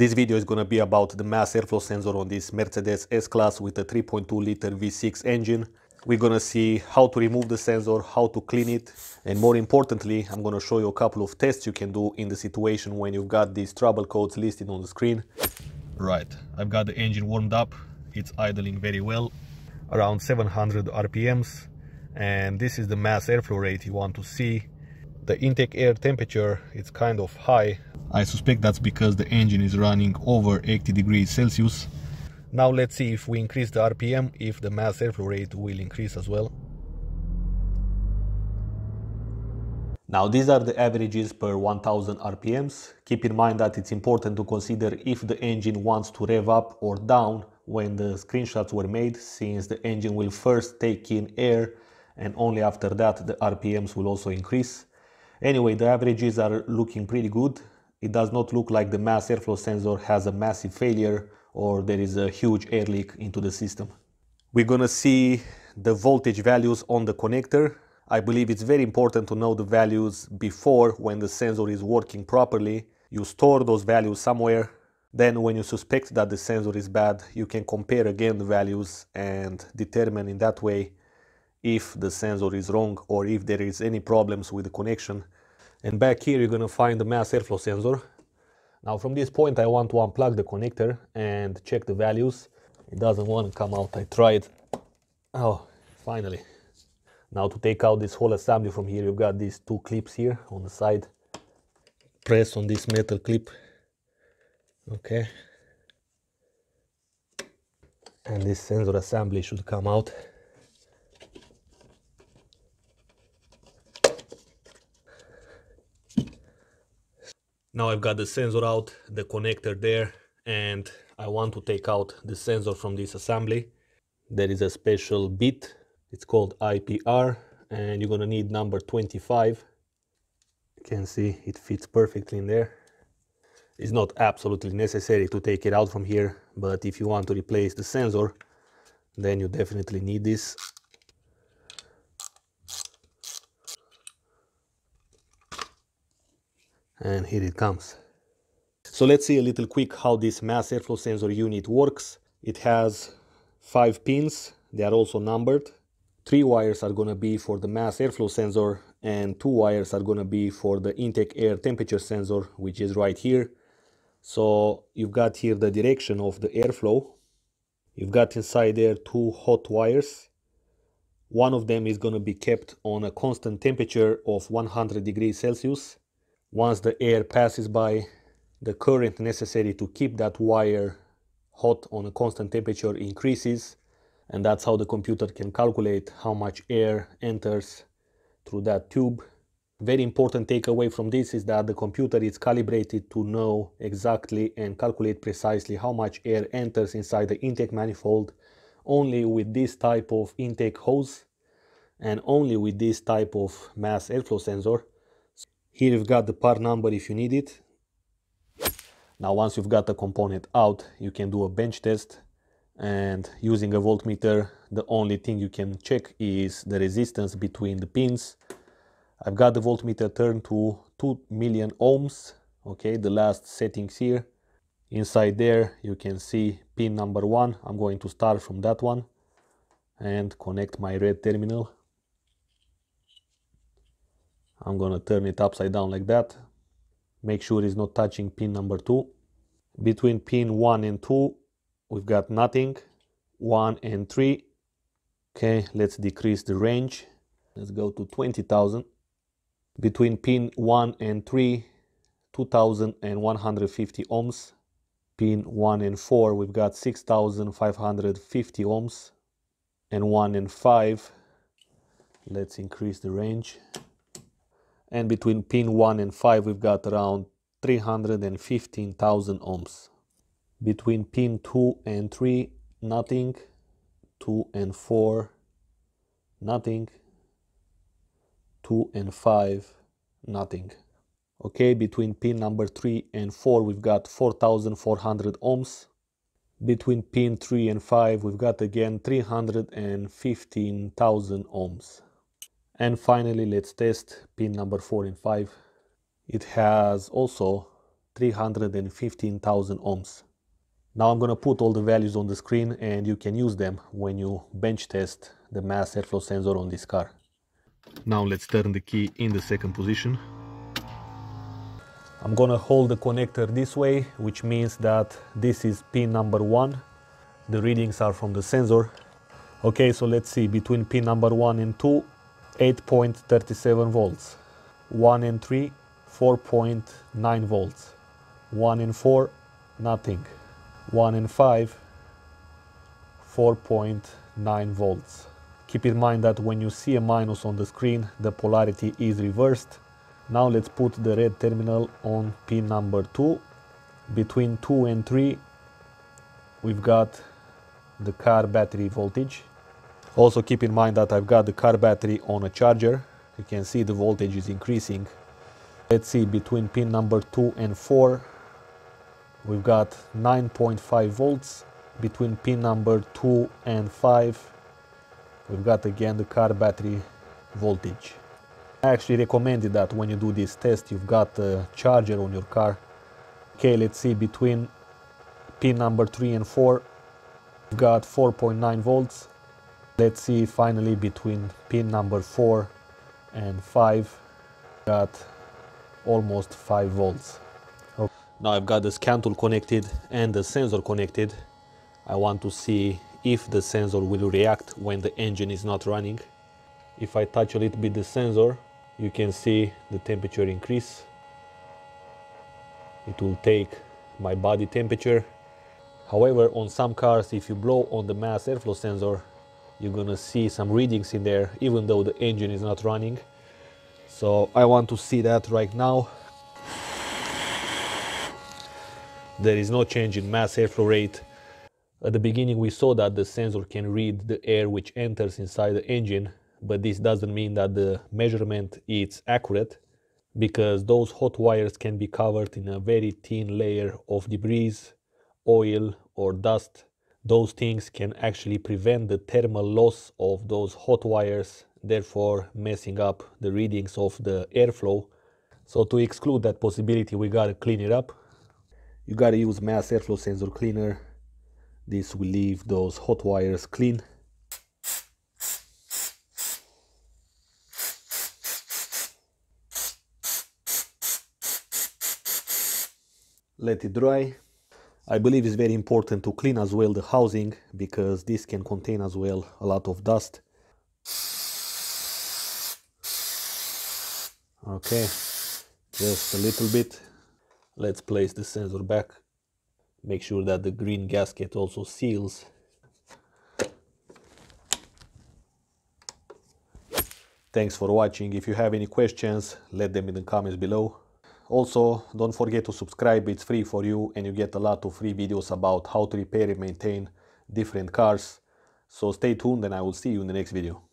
This video is going to be about the mass airflow sensor on this Mercedes S-Class with a 3.2 liter V6 engine. We're going to see how to remove the sensor, how to clean it, and more importantly, I'm going to show you a couple of tests you can do in the situation when you've got these trouble codes listed on the screen. Right, I've got the engine warmed up, it's idling very well, around 700 RPMs, and this is the mass airflow rate you want to see. The intake air temperature is kind of high, I suspect that's because the engine is running over 80 degrees Celsius. Now let's see if we increase the RPM, if the mass airflow rate will increase as well. Now these are the averages per 1000 RPMs. Keep in mind that it's important to consider if the engine wants to rev up or down when the screenshots were made since the engine will first take in air and only after that the RPMs will also increase. Anyway, the averages are looking pretty good it does not look like the mass airflow sensor has a massive failure or there is a huge air leak into the system. We're gonna see the voltage values on the connector. I believe it's very important to know the values before when the sensor is working properly. You store those values somewhere. Then when you suspect that the sensor is bad, you can compare again the values and determine in that way if the sensor is wrong or if there is any problems with the connection and back here you're going to find the mass airflow sensor. Now from this point I want to unplug the connector and check the values. It doesn't want to come out. I tried. Oh, finally. Now to take out this whole assembly from here, you've got these two clips here on the side. Press on this metal clip. Okay. And this sensor assembly should come out. Now I've got the sensor out, the connector there, and I want to take out the sensor from this assembly. There is a special bit, it's called IPR, and you're gonna need number 25. You can see it fits perfectly in there. It's not absolutely necessary to take it out from here, but if you want to replace the sensor, then you definitely need this. And here it comes. So let's see a little quick how this mass airflow sensor unit works. It has five pins, they are also numbered. Three wires are gonna be for the mass airflow sensor and two wires are gonna be for the intake air temperature sensor, which is right here. So you've got here the direction of the airflow. You've got inside there two hot wires. One of them is gonna be kept on a constant temperature of 100 degrees Celsius once the air passes by, the current necessary to keep that wire hot on a constant temperature increases and that's how the computer can calculate how much air enters through that tube. Very important takeaway from this is that the computer is calibrated to know exactly and calculate precisely how much air enters inside the intake manifold only with this type of intake hose and only with this type of mass airflow sensor here you've got the part number if you need it. Now once you've got the component out, you can do a bench test and using a voltmeter, the only thing you can check is the resistance between the pins. I've got the voltmeter turned to 2 million ohms, okay, the last settings here. Inside there you can see pin number one. I'm going to start from that one and connect my red terminal. I'm gonna turn it upside down like that. Make sure it's not touching pin number two. Between pin one and two, we've got nothing. One and three. Okay, let's decrease the range. Let's go to 20,000. Between pin one and three, 2,150 ohms. Pin one and four, we've got 6,550 ohms. And one and five, let's increase the range and between pin 1 and 5 we've got around 315,000 ohms. Between pin 2 and 3 nothing, 2 and 4 nothing, 2 and 5 nothing. Okay, between pin number 3 and 4 we've got 4,400 ohms. Between pin 3 and 5 we've got again 315,000 ohms. And finally, let's test pin number 4 and 5. It has also 315,000 ohms. Now I'm gonna put all the values on the screen and you can use them when you bench test the mass airflow sensor on this car. Now let's turn the key in the second position. I'm gonna hold the connector this way, which means that this is pin number one. The readings are from the sensor. Okay, so let's see, between pin number one and two, 8.37 volts. One and three, 4.9 volts. One and four, nothing. 1 and 5 4.9 volts. Keep in mind that when you see a minus on the screen the polarity is reversed. Now let's put the red terminal on pin number 2. Between 2 and 3 we've got the car battery voltage. Also keep in mind that I've got the car battery on a charger. You can see the voltage is increasing. Let's see between pin number 2 and 4 we've got 9.5 volts between pin number 2 and 5 we've got again the car battery voltage I actually recommended that when you do this test you've got a charger on your car okay let's see between pin number 3 and 4 we've got 4.9 volts let's see finally between pin number 4 and 5 got almost 5 volts now I've got the scan tool connected and the sensor connected. I want to see if the sensor will react when the engine is not running. If I touch a little bit the sensor, you can see the temperature increase. It will take my body temperature. However, on some cars, if you blow on the mass airflow sensor, you're gonna see some readings in there, even though the engine is not running. So I want to see that right now. There is no change in mass airflow rate. At the beginning we saw that the sensor can read the air which enters inside the engine, but this doesn't mean that the measurement is accurate because those hot wires can be covered in a very thin layer of debris, oil or dust. Those things can actually prevent the thermal loss of those hot wires, therefore messing up the readings of the airflow. So to exclude that possibility, we gotta clean it up. You gotta use mass airflow sensor cleaner. This will leave those hot wires clean. Let it dry I believe it's very important to clean as well the housing because this can contain as well a lot of dust okay just a little bit Let's place the sensor back. Make sure that the green gasket also seals. Thanks for watching. If you have any questions, let them in the comments below. Also, don't forget to subscribe, it's free for you and you get a lot of free videos about how to repair and maintain different cars. So stay tuned and I will see you in the next video.